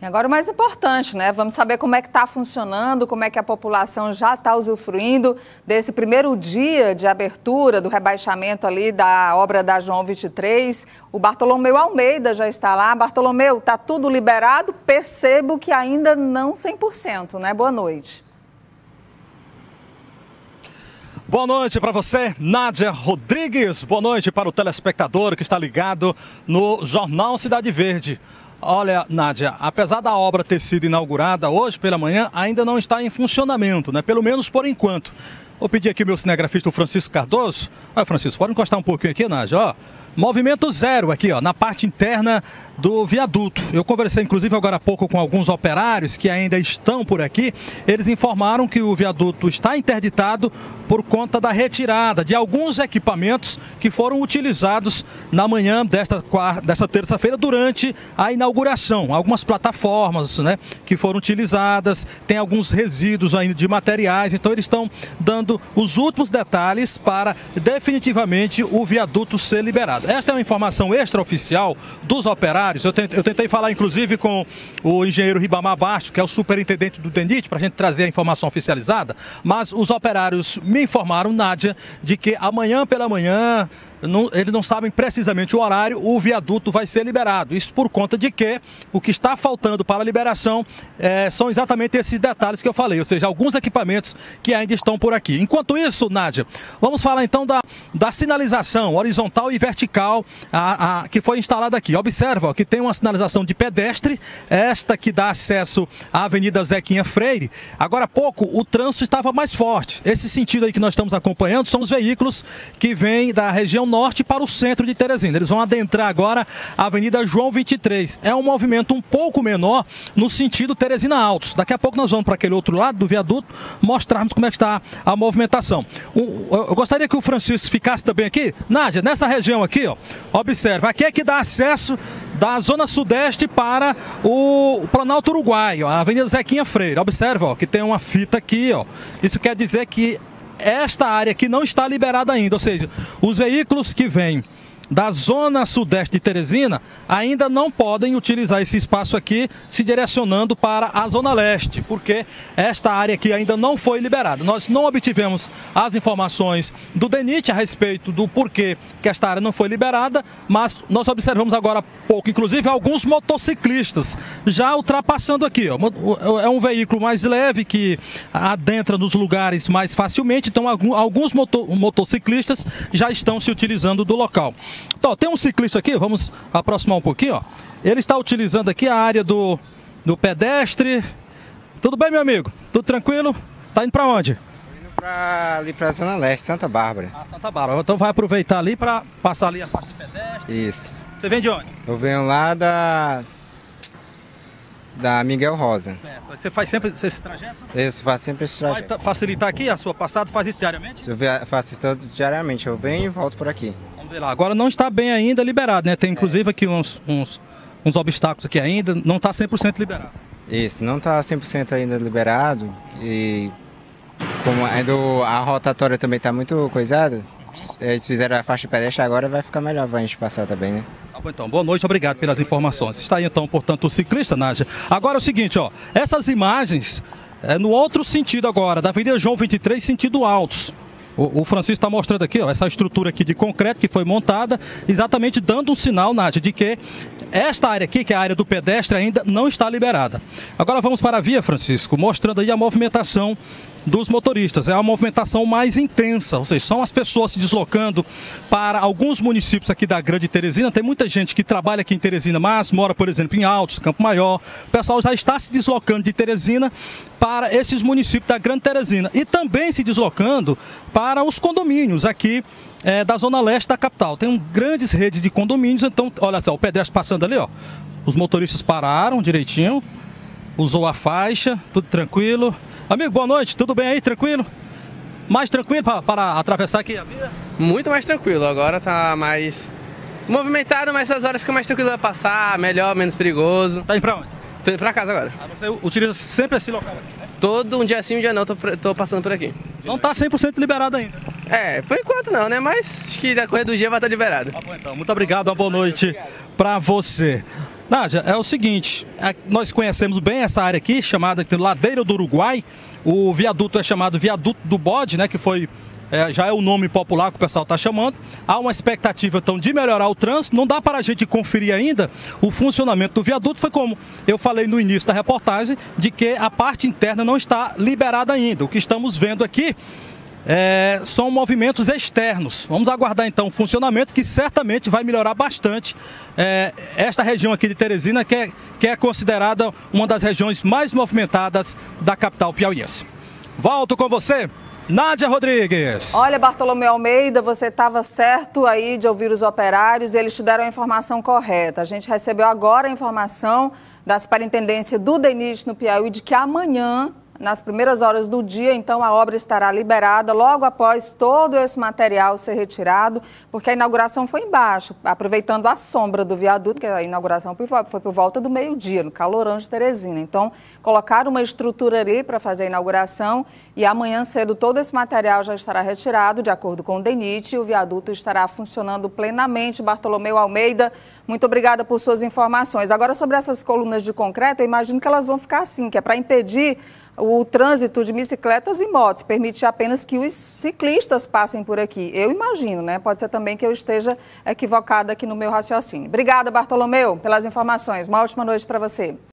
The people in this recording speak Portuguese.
E agora o mais importante, né? Vamos saber como é que está funcionando, como é que a população já está usufruindo desse primeiro dia de abertura do rebaixamento ali da obra da João 23. O Bartolomeu Almeida já está lá. Bartolomeu, está tudo liberado? Percebo que ainda não 100%, né? Boa noite. Boa noite para você, Nádia Rodrigues. Boa noite para o telespectador que está ligado no Jornal Cidade Verde. Olha, Nádia, apesar da obra ter sido inaugurada hoje pela manhã, ainda não está em funcionamento, né? Pelo menos por enquanto. Vou pedir aqui meu cinegrafista, o Francisco Cardoso. Olha, Francisco, pode encostar um pouquinho aqui, Nádia, ó. Movimento zero aqui, ó, na parte interna do viaduto. Eu conversei, inclusive, agora há pouco com alguns operários que ainda estão por aqui. Eles informaram que o viaduto está interditado por conta da retirada de alguns equipamentos que foram utilizados na manhã desta, desta terça-feira durante a inauguração. Algumas plataformas né, que foram utilizadas, tem alguns resíduos ainda de materiais, então eles estão dando os últimos detalhes para definitivamente o viaduto ser liberado. Esta é uma informação extraoficial dos operários. Eu tentei, eu tentei falar, inclusive, com o engenheiro Ribamar Basto, que é o superintendente do DENIT, para a gente trazer a informação oficializada. Mas os operários me informaram, Nádia, de que amanhã pela manhã não, eles não sabem precisamente o horário, o viaduto vai ser liberado. Isso por conta de que o que está faltando para a liberação é, são exatamente esses detalhes que eu falei, ou seja, alguns equipamentos que ainda estão por aqui. Enquanto isso, Nádia, vamos falar então da, da sinalização horizontal e vertical a, a, que foi instalada aqui. Observa ó, que tem uma sinalização de pedestre, esta que dá acesso à Avenida Zequinha Freire. Agora há pouco o trânsito estava mais forte. Esse sentido aí que nós estamos acompanhando são os veículos que vêm da região norte para o centro de Teresina. Eles vão adentrar agora a Avenida João 23. É um movimento um pouco menor no sentido Teresina Altos. Daqui a pouco nós vamos para aquele outro lado do viaduto mostrarmos como é que está a movimentação. Eu gostaria que o Francisco ficasse também aqui. Nádia, nessa região aqui, ó, observa, aqui é que dá acesso da zona sudeste para o Planalto Uruguai, ó, a Avenida Zequinha Freire. Observa ó, que tem uma fita aqui, ó. Isso quer dizer que esta área que não está liberada ainda, ou seja, os veículos que vêm da zona sudeste de Teresina ainda não podem utilizar esse espaço aqui se direcionando para a zona leste, porque esta área aqui ainda não foi liberada. Nós não obtivemos as informações do DENIT a respeito do porquê que esta área não foi liberada, mas nós observamos agora há pouco, inclusive alguns motociclistas já ultrapassando aqui. Ó. É um veículo mais leve que adentra nos lugares mais facilmente, então alguns motociclistas já estão se utilizando do local. Então, tem um ciclista aqui, vamos aproximar um pouquinho, ó. Ele está utilizando aqui a área do, do pedestre. Tudo bem, meu amigo? Tudo tranquilo? Tá indo para onde? Indo para ali para a Zona Leste, Santa Bárbara. Ah, Santa Bárbara. Então vai aproveitar ali para passar ali a faixa de pedestre. Isso. Você vem de onde? Eu venho lá da da Miguel Rosa. Certo. Você faz sempre esse trajeto? Isso, faço sempre esse trajeto. Vai facilitar aqui a sua passada? Faz isso diariamente? Eu faço isso diariamente. Eu venho e volto por aqui. Lá. Agora não está bem ainda liberado, né? Tem inclusive aqui uns, uns, uns obstáculos aqui ainda. Não está 100% liberado. Isso, não está 100% ainda liberado. E como ainda a rotatória também está muito coisada, eles fizeram a faixa pedestre, agora vai ficar melhor para a gente passar também, né? Tá bom, então. Boa noite, obrigado pelas informações. Está aí então, portanto, o ciclista, Nádia. Agora é o seguinte, ó. Essas imagens, é no outro sentido agora, da Avenida João 23, sentido Altos. O, o Francisco está mostrando aqui, ó, essa estrutura aqui de concreto que foi montada, exatamente dando um sinal, Nádia, de que esta área aqui, que é a área do pedestre, ainda não está liberada. Agora vamos para a via, Francisco, mostrando aí a movimentação dos motoristas. É a movimentação mais intensa, ou seja, são as pessoas se deslocando para alguns municípios aqui da Grande Teresina. Tem muita gente que trabalha aqui em Teresina, mas mora, por exemplo, em Altos, Campo Maior. O pessoal já está se deslocando de Teresina para esses municípios da Grande Teresina e também se deslocando para os condomínios aqui é, da zona leste da capital. Tem um, grandes redes de condomínios, então, olha só, o pedestre passando ali, ó. Os motoristas pararam direitinho, usou a faixa, tudo tranquilo. Amigo, boa noite, tudo bem aí, tranquilo? Mais tranquilo para, para atravessar aqui a via? Muito mais tranquilo, agora tá mais movimentado, mas essas horas fica mais tranquilo para passar, melhor, menos perigoso. Tá indo para onde? Tô indo para casa agora. Ah, você utiliza sempre esse local aqui, né? Todo um dia sim, um dia não, tô, tô passando por aqui. Não tá 100% liberado ainda? É, por enquanto não, né? Mas acho que da correr do dia vai estar liberado. Tá bom então, muito obrigado, uma boa noite para você. Nádia, é o seguinte, é, nós conhecemos bem essa área aqui, chamada de Ladeira do Uruguai. O viaduto é chamado Viaduto do Bode, né, que foi é, já é o nome popular que o pessoal está chamando. Há uma expectativa então de melhorar o trânsito. Não dá para a gente conferir ainda o funcionamento do viaduto. Foi como eu falei no início da reportagem, de que a parte interna não está liberada ainda. O que estamos vendo aqui é, são movimentos externos. Vamos aguardar então o funcionamento que certamente vai melhorar bastante é, esta região aqui de Teresina, que é, que é considerada uma das regiões mais movimentadas da capital piauiense. Volto com você. Nádia Rodrigues. Olha, Bartolomeu Almeida, você estava certo aí de ouvir os operários e eles te deram a informação correta. A gente recebeu agora a informação da Superintendência do DENIT no Piauí de que amanhã nas primeiras horas do dia, então a obra estará liberada logo após todo esse material ser retirado, porque a inauguração foi embaixo, aproveitando a sombra do viaduto, que a inauguração foi por volta do meio-dia, no calorão de Teresina. Então, colocaram uma estrutura ali para fazer a inauguração e amanhã cedo todo esse material já estará retirado, de acordo com o DENIT, e o viaduto estará funcionando plenamente. Bartolomeu Almeida, muito obrigada por suas informações. Agora, sobre essas colunas de concreto, eu imagino que elas vão ficar assim, que é para impedir o trânsito de bicicletas e motos, permite apenas que os ciclistas passem por aqui. Eu imagino, né? Pode ser também que eu esteja equivocada aqui no meu raciocínio. Obrigada, Bartolomeu, pelas informações. Uma ótima noite para você.